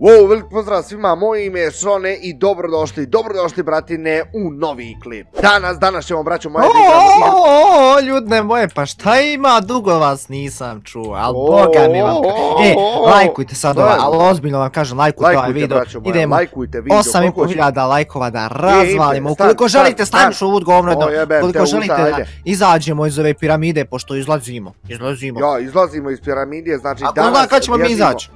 Wow, velik pozdrav svima, moje ime je Šone i dobrodošli, dobrodošli bratine u novi klip. Danas, danas ćemo braćo moje da ljudne moje, pa šta ima? Dugo vas nisam čuo, al boga mi vam E, lajkujte sad ovaj, ali ozbiljno vam kažem, lajkujte ovaj video. Idemo lajkujte video. koliko hoćete. 8500 lajkova da razvalimo. Ukoliko želite, stavim šut govno, O, jebem te, ukoliko želite da izađemo iz ove piramide, pošto izlazimo, izlazimo. Ja, izlazimo iz piramidije, znači A danas onda kad ćemo mi izaći?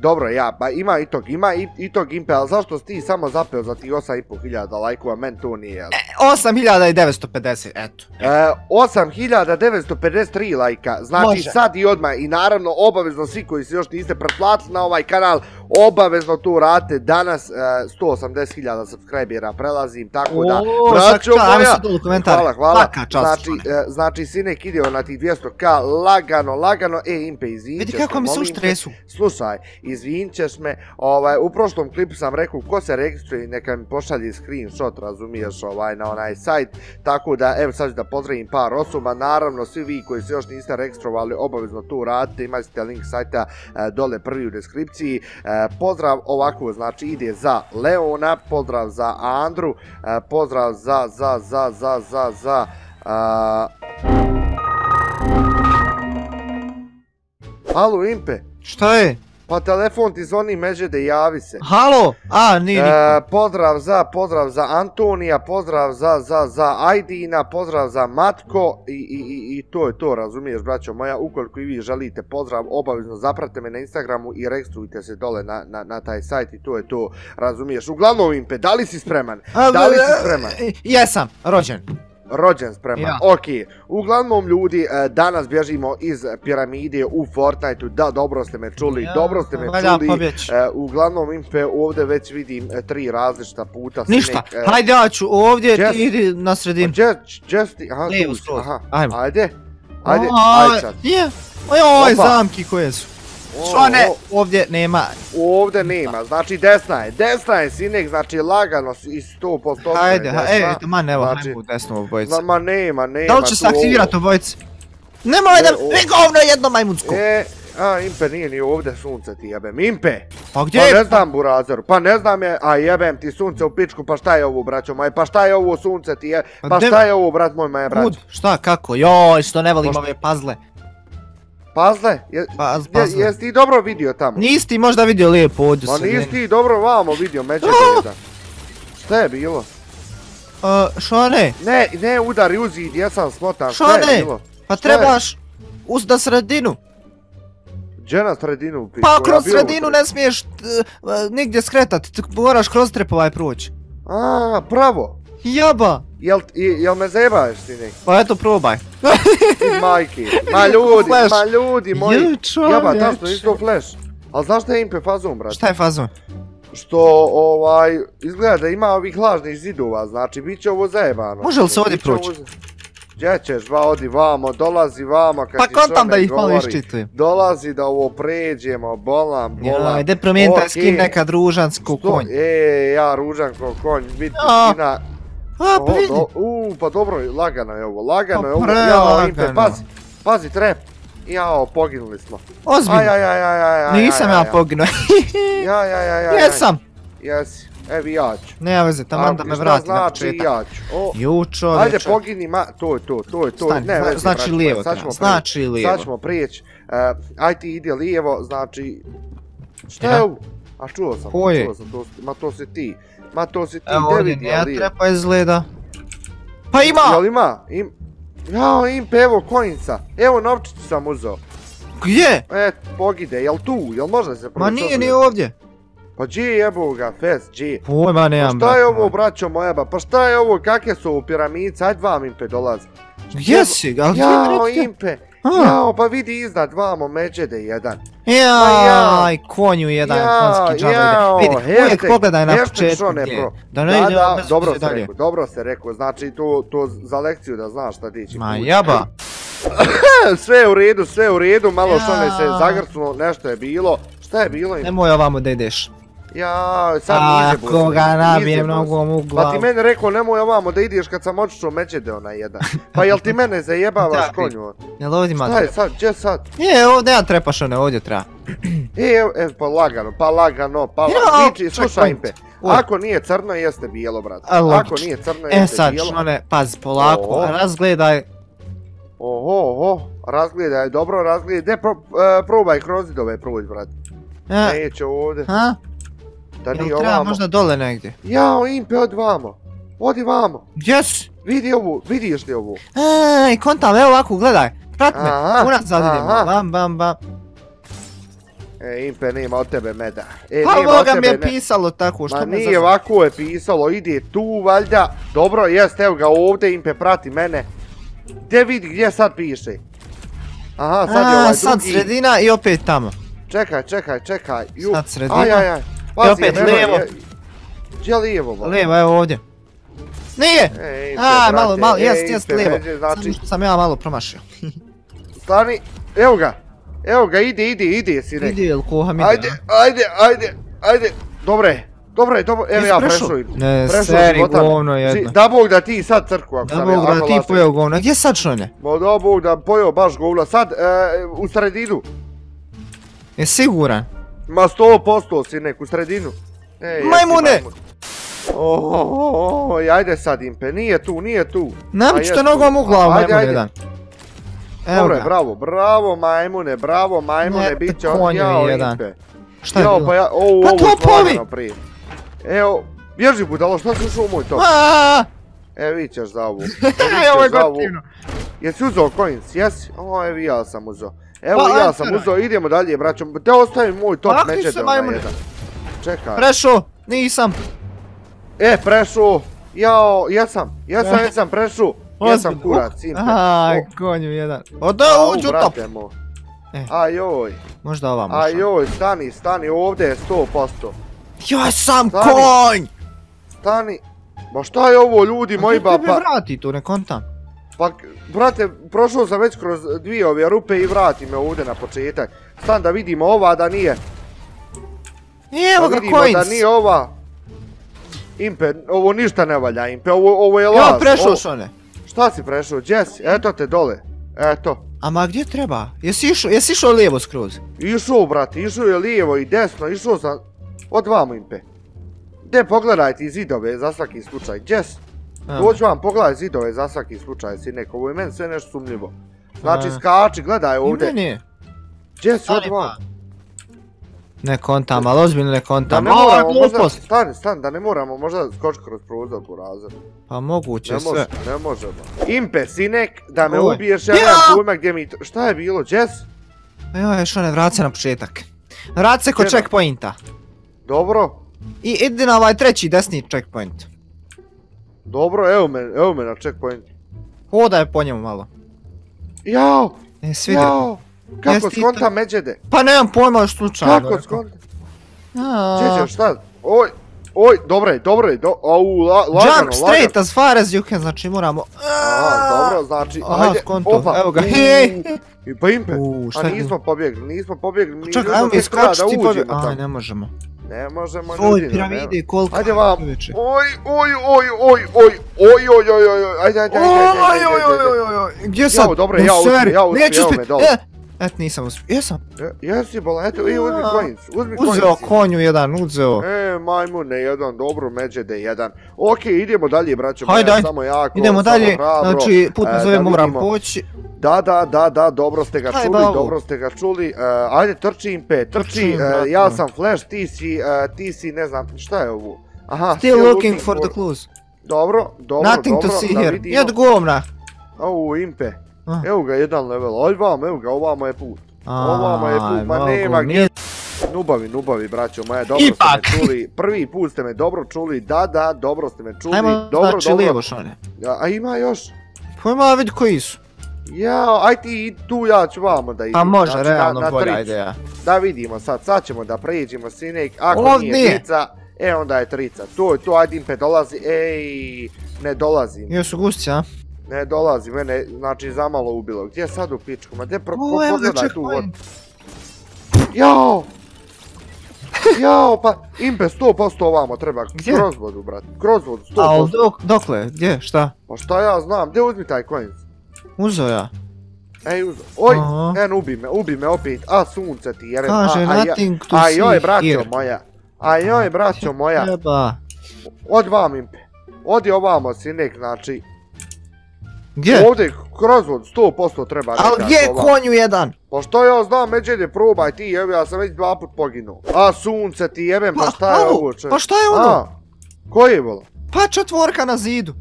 Dobro, ja, ba ima i tog, ima i, i tog impe, ali zašto si ti samo zapeo za ti 8500 lajkova, men to nije jasno. 8950, eto. E, 8953 lajka, znači Može. sad i odmah i naravno obavezno svi koji se još niste pretplatili na ovaj kanal, obavezno to radite danas, e, 180.000 subscribera prelazim, tako da, O, braćo moja, hvala, hvala, čast, znači, e, znači Sinek ideo na tih 200k, lagano, lagano, e, impe, izvinit Vidi kako mi se uštresu. Slušaj, izvinit ćeš me, ovaj, u prošlom klipu sam rekao ko se registruje neka mi pošalje screenshot, razumiješ, ovaj, na onaj sajt, tako da, evo sad ću da pozdravim par osoba, naravno svi vi koji se još niste registrovali, obavezno tu radite, imate link sajta e, dole prvi u deskripciji, E, pozdrav ovako, znači ide za Leona, pozdrav za Andru, e, pozdrav za, za, za, za, za, za, a, Halo Impe, Šta je? Pa telefon ti zvoni međede, javi se. Halo? A, nije niko. E, pozdrav za, pozdrav za Antonija, pozdrav za, za, za Ajdina, pozdrav za Matko i, i, i, i to je to, razumiješ braćo moja, ukoliko i vi želite pozdrav, obavezno zapratite me na Instagramu i registrujte se dole na, na, na taj sajt i to je to, razumiješ. Uglavnom Impe, da li si spreman? Da li si e, spreman? e, Jesam, rođen. Rođen spreman, Ja. ok. Uglavnom ljudi, e, danas bježimo iz piramide u Fortniteu, da dobro ste me čuli, Ja, dobro ste me čuli. E, uglavnom Impe, ovdje već vidim e, tri različita puta. Ništa, Sinek, hajde ja ću ovdje, ti idi na sredinu. Gdje si ti? Aha, tu aha. Ajmo. Ajde, ajde, Aj, ajde sad. Je, oj, Opa. zamki koje su. O, ne, ovdje nema. Ovdje nema, znači desna je, desna je sinek, znači lagano i 100% Hajde, je ha, desna. e, man, evo, Znači, hajmo u desnu obojicu. Ma, ma nema, nema. Da li će se aktivirati obojice? Nemoj da, Ne, govno jedno majmunsko. E, a, Impe nije ni ovdje sunce ti jebem. Impe! Pa gdje Pa ne znam burazeru, pa ne znam je, a jebem ti sunce u pičku, pa šta je ovo braćo moje, pa šta je ovo sunce ti je, Pa pa šta je ovo brat moj moje braćo? Kud? Šta, kako? Joj, što ne volim Pošto- ove puzzle. Pazle, je, Paz, je, puzzle. jesi ti dobro vidio tamo? Nisi ti možda vidio lijepo ovdje Ma nisi ti dobro vamo vidio međe A! jedan. Šta je bilo? Uh, što ne? Ne, ne udari u zid, jesam smotan, šta je ne? bilo? Pa Šta trebaš uz da sredinu. Gdje na sredinu? Pa kroz sredinu ne smiješ uh, uh, nigdje skretat, t- moraš kroz trepovaj proći. A, pravo. Jaba! Jel, jel me zajebaješ sinek? Pa eto probaj. Iz majke. Ma ljudi, ma ljudi moji. Čovječe. Jeba, tačno isto flash. Ali znaš šta je impe fazom, brate? Šta je fazon? Što, ovaj, izgleda da ima ovih lažnih zidova, znači bit će ovo zajebano. Može li se ovdje proći? Gdje ćeš, va, odi vamo, dolazi vamo, kad Pa ti kontam Šone da ih malo iščitujem. Dolazi da ovo pređemo, bolam, bolam. Ajde promijen taj Ok. skin neka družansko Što- konj. E, ja ružan ko konj, skina. A, pa vidi. do- U, pa dobro, lagano je ovo, lagano Pa je ovo. prelagano. Jao, Impe, pazi, pazi, trep. Jao, poginuli smo. Ozbiljno. Aj, aj, aj, aj, aj, aj, Nisam aj, ja poginuo. Ja, ja, ja, ja. Jesam. Jesi, evi ja ću. Nema veze, taman da me vrati na znači početak. ja ću. O, Ju čovječe. Ajde pogini ma, to je to, to je to. Stani, ne, znači lijevo treba, znači lijevo. Sad ćemo prijeći. Uh, aj ti ide lijevo, znači... Šta je ovo? A čuo sam, Ko je? čuo sam, to, ma to si ti. Ma to si ti, Evo ovdje vidi, ali trepa izgleda. Pa ima! Jel ima? Im... Jao, impe, evo konica. Evo novčiću sam uzeo. Gdje? E, pogide, jel tu? Jel može se Ma proći nije ovdje? Pa gdje jebo ga, fest, gdje? Pojma Pa nemam. šta je ovo, braćo moja ba? Pa šta je ovo, kakve su ovo piramice? Ajde vam impe dolazi. Gdje si? Ali gdje Jao, impe. Jao, pa vidi iznad vamo međede jedan. ja. Jaj, konju jedan Jao, konski džaba ide. Vidi, uvijek pogledaj na početku gdje. Da ne ide da, dobro se rekao, dobro se rekao, znači to, to za lekciju da znaš šta ti će Ma jaba. Sve u redu, sve u redu, malo Ja. Šone se zagrculo, nešto je bilo. Šta je bilo? Nemoj ovamo da ideš. Ja, sad niže Ako ga nabijem nogom u Pa ti glavu. meni rekao nemoj ovamo da ideš kad sam očišao međede onaj jedan. Pa jel ti mene zajebavaš konju? Jel ovdje ima Šta je sad, gdje sad? Je, ovdje ja trepaš one, ovdje treba. E, evo, pa lagano, pa lagano, pa lagano. Checkpoint. slušaj impe. Ako nije crno, jeste bijelo, brat. A, logično. Ako nije crno, E jeste sad, bijelo. šone, pazi, polako, razgledaj. Oho, oho, razgledaj, dobro razgledaj. De, e, probaj kroz zidove proći, brat. E, Neće ovdje, ha? Da nije treba ovamo. možda dole negdje? Jao, impe, odi vamo. Odi vamo. Si? Vidi ovu, vidiš li ovu? Ej, kontam, evo ovako, gledaj. Prat me, unazad idemo. Bam, bam, bam. E, impe, nema od tebe meda. E, Pa nema od mi je ne- pisalo tako, što Ma me nije ovako je pisalo, ide tu valjda. Dobro, jest, evo ga ovdje, Impe, prati mene. Gdje vidi, gdje sad piše? Aha, sad je ovaj sad drugi. sredina i opet tamo. Čekaj, čekaj, čekaj. Ju. Sad sredina. Aj, aj, aj. Pazi, opet nemoj, lijevo. je- Gdje lijevo, ba? Lijevo, evo ovdje. Nije! E, Impe, A, malo, brate, malo, e, jest, jest, lijevo. Znači, Samo što sam ja malo promašio. stani, evo ga. Evo ga, ide, ide, ide, sine. Vidi jel koha mi Ajde, ajde, ajde, ajde. Dobre, dobre, dobro, evo ja prešujem. Ne, Prešao seri govno jedno. Da bog da ti sad crkvu ako Da sam bog ja, da ako ti lažem. pojeo govno. Gdje sad šone? Ma da bog da pojeo baš govna. Sad, e, u sredinu. Je siguran? Ma sto posto si nek u sredinu. E, jesi Majmune! majmun. Oj, ajde sad Impe, nije tu, nije tu. Jest nogom u glavu, Ajde, majmun ajde. jedan. Evo ga. bravo, bravo majmune, bravo majmune, Ne, bit će konju jao jedan. Impe. Šta je bilo? pa ja, Pa prije. Evo, bježi budalo, šta si ušao u moj top? Aaaa! E, vi ćeš za ovu. Ovo je gotivno. Jesi uzeo coins, jesi? O, evo ja sam uzeo. Evo Pa, ja sam uzeo, idemo dalje, braćo. Te ostavim moj top se, onaj majmune. jedan. Čekaj. Prešo! Nisam. E, prešu. Jao, jesam, jesam, jesam prešu. Jesam kurac, impe. Aj, konju jedan. Odo, au, uđu u top. E. Ajoj, Možda ova možda. ajoj, stani, stani, ovdje je 100%. Ja sam konj! Stani. Ma šta je ovo ljudi moji Gdje ba, tebe pa, vrati tu, ne kontam. Pa, brate, prošao sam već kroz dvije ove rupe i vrati me ovdje na početak. Stan da vidimo ova da nije, Evo da ga vidimo coins. da nije ova. Impe, ovo ništa ne valja, Impe, ovo, ovo je laž. Evo prešao ovo- šone. Šta si prešao, Jess? Eto te dole, eto. Ama gdje treba? Jesi išao, jesi išao lijevo skroz? Išao, brate, išao je lijevo i desno, išao sam od vamo impe. De, pogledajte zidove za svaki slučaj. Jess, dođu vam pogledaj zidove za svaki slučaj, sinek, ovo je meni sve nešto sumnjivo. Znači, A. skači, gledaj I ovdje. meni je. Jess, od Stani, vam. Ne kontam, ali ozbiljno ne Da kontam. ne Ovo je moramo možda, glupost. stani, stani, da ne moramo možda skočiti kroz prozor po razor. Pa moguće Ne sve. može, ne možemo. Impe, sinek, da me ubiješ, ja nemam pojma gdje mi... to- Šta je bilo, Jess? Evo je šone, vrat se na početak. Vrat se kod Gdje da? checkpointa. Dobro, I idi na ovaj treći desni checkpoint. Dobro, evo me, evo me na checkpoint. Hodaj po njemu malo. Jao, Ne sviđa. jao, kako skonta međede? Pa nemam pojma još slučajno. Kako skonta? A, Čeće, šta? Oj, oj, dobro je, dobro je, do, au, la, lagano, Jump straight as far as you can, znači moramo... Aha, dobro, znači, Aha, ajde, skonto, opa, evo ga. I pa impe, a je nismo pobjegli, nismo pobjegli, tek treba da skočiti uđemo pobjeg... Aj, tamo. ne možemo. Ne možemo Oj, ljudima, ne. piramide, koliko... Ajde vam, oj, oj, oj, oj, oj, oj, oj, oj, oj, oj, ajde, ajde, ajde, Oj, ajde, oj, ajde, oj, ajde, oj, oj, oj. E, Et, nisam uspio. Jesam. E, Jesi, bola, eto, i uzmi coins, uzmi Uzeo konju jedan, uzeo. E, majmune jedan, dobro, međede jedan. Okej, idemo dalje, braćo, Hajde, ajde. samo jako, Idemo samo dalje, hrabro. znači put E, na da zove moram poći. Da, da, da, da, dobro ste ga čuli, bavu? dobro ste ga čuli. E, ajde, trči Impe, trči, Trčim, e, ja sam Flash, ti si, e, ti si, ne znam, šta je ovo? Aha, Still looking for the clues. Dobro, dobro, Nothing to dobro, see da here. Jed govna. Au, Impe. A. Evo ga, jedan level, ajde vam, evo ga, ovamo je put. Ovamo je put, ma Aj, nema gdje. Nubavi, nubavi, braćo moja, dobro Ipak. ste me čuli. Prvi put ste me dobro čuli, da, da, dobro ste me čuli. Ajmo, dobro, znači dobro. lijevo šone. Ja, a ima još? Pojma vidi koji su. Ja, aj ti i tu, ja ću vamo da idem. Pa može, Znači, na- realno na bolja ideja. Da vidimo sad, sad ćemo da pređemo sinek, ako Ovdje. nije trica, e onda je trica. To je to, ajde Impe dolazi, ej, ne dolazi, Jesu gusti, a? Ne dolazi, mene, znači zamalo ubilo. Gdje je sad u pičku, ma gdje pro, O, evo ga checkpoint. Jao! Jao, pa Impe 100% ovamo treba. Gdje? Kroz vodu, brat. Kroz vodu, Al 100%. dok, dokle, gdje, šta? Pa šta ja znam, gdje uzmi taj coins? Uzeo ja. Ej, uz... Oj, Aha. en, ubi me, ubi me opet. A, sunce ti jebe. Kaže, a, a, nothing to A see joj, braćo moja. A joj, braćo moja. Treba. Od vam Impe. Odi ovamo, sinek, znači. Gdje? Ovdje kroz vodu, 100% treba Al nekako gdje je ovamo. konju jedan? Pa što ja znam, međede, probaj ti, evo ja sam već dva put poginuo. A sunce ti jebem, pa šta je ovo čovječe? Pa šta je ono? A, koji je bolo? Pa četvorka na zidu.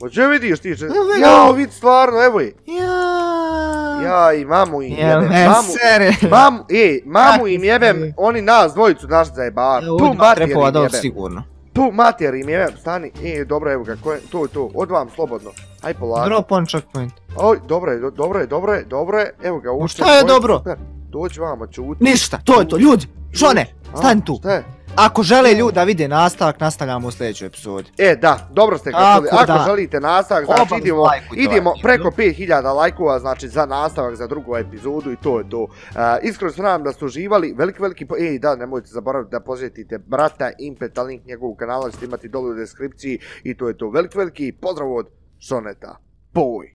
Pa gdje vidiš ti če... Jao, vid stvarno, evo je. Ja. Ja i mamu im jebem. Mamu, sere. mamu, ej, mamu im jebem, oni nas dvojicu naš zajebavaju. Tu mater im da jebem. sigurno. Tu mater im jebem, stani. E, dobro, evo ga, ko je, to je to, od vam slobodno. Aj polako. Drop on checkpoint. Oj, dobro je, do- dobro je, dobro je, dobro je, evo ga, uče. šta je dobro? Dođi vamo, čuti. Ništa, to je to, ljudi. Šone, stani tu. Šta je? Ako žele ljudi da vide nastavak, nastavljamo u sljedećoj epizodi. E, da, dobro ste kazali. Ako da. želite nastavak, znači Obavezno idemo, preko video. 5000 lajkova, znači za nastavak, za drugu epizodu i to je to. E, iskreno se nadam da ste uživali, veliki, veliki, po... ej da, nemojte zaboraviti da posjetite brata Impeta, link njegovog kanala ćete imati dole u deskripciji i to je to. Veliki, veliki pozdrav od Soneta. Poj!